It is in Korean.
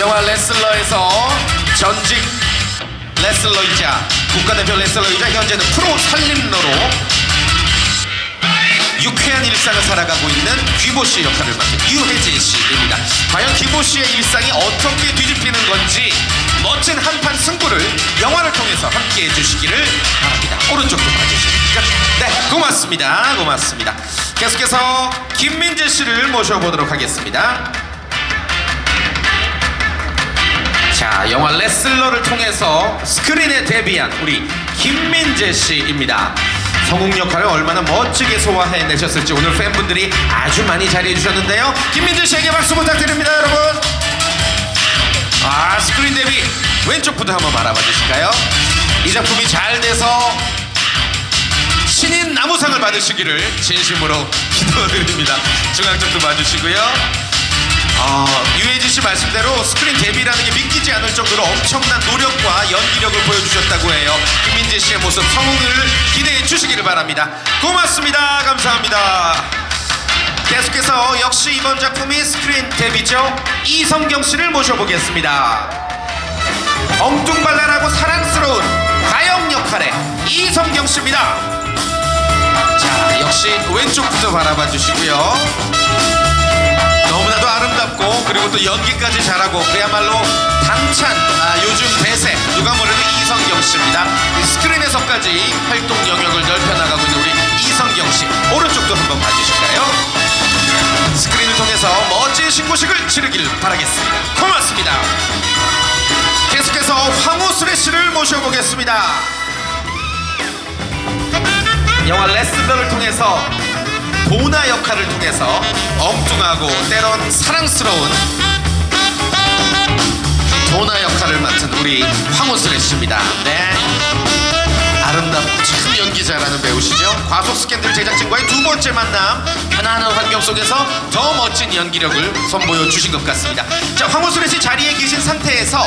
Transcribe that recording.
영화 레슬러에서 전직 레슬러이자 국가대표 레슬러이자 현재는 프로 살림러로 유쾌한 일상을 살아가고 있는 귀보 씨의 역할을 맡은 유혜진 씨입니다. 과연 귀보 씨의 일상이 어떻게 뒤집히는 건지 멋진 한판 승부를 영화를 통해서 함께 해주시기를 바랍니다. 오른쪽도 봐주시니까 네 고맙습니다. 고맙습니다. 계속해서 김민재 씨를 모셔보도록 하겠습니다. 자, 영화 레슬러를 통해서 스크린에 데뷔한 우리 김민재 씨입니다. 성웅 역할을 얼마나 멋지게 소화해내셨을지 오늘 팬분들이 아주 많이 자리해 주셨는데요. 김민재 씨에게 박수 부탁드립니다, 여러분. 아, 스크린 데뷔 왼쪽부터 한번 바라봐 주실까요? 이 작품이 잘 돼서 신인 남우상을 받으시기를 진심으로 기도드립니다. 중앙 쪽도 봐주시고요. 아, 말씀대로 스크린 데뷔라는 게 믿기지 않을 정도로 엄청난 노력과 연기력을 보여주셨다고 해요. 김민재 씨의 모습 성웅을 기대해 주시기를 바랍니다. 고맙습니다. 감사합니다. 계속해서 역시 이번 작품이 스크린 데뷔죠. 이성경 씨를 모셔보겠습니다. 엉뚱발랄하고 사랑스러운 가영 역할의 이성경 씨입니다. 자, 역시 왼쪽부터 바라봐 주시고요. 아름답고 그리고 또 연기까지 잘하고 그야말로 당찬 아, 요즘 대세 누가 뭐래도 이성경 씨입니다. 이 스크린에서까지 활동 영역을 넓혀나가고 있는 우리 이성경 씨 오른쪽도 한번 봐주실까요? 스크린을 통해서 멋진 신고식을 치르길 바라겠습니다. 고맙습니다. 계속해서 황우수레 씨를 모셔보겠습니다. 영화 레슬러를 통해서 보나 역할을 통해서 엉뚱하고 때론 사랑스러운 도나 역할을 맡은 우리 황호슬 씨입니다. 네. 아름답고 참 연기 잘하는 배우시죠. 과속 스캔들 제작진과의 두 번째 만남 편안한 환경 속에서 더 멋진 연기력을 선보여 주신 것 같습니다. 자, 황호슬 씨 자리에 계신 상태에서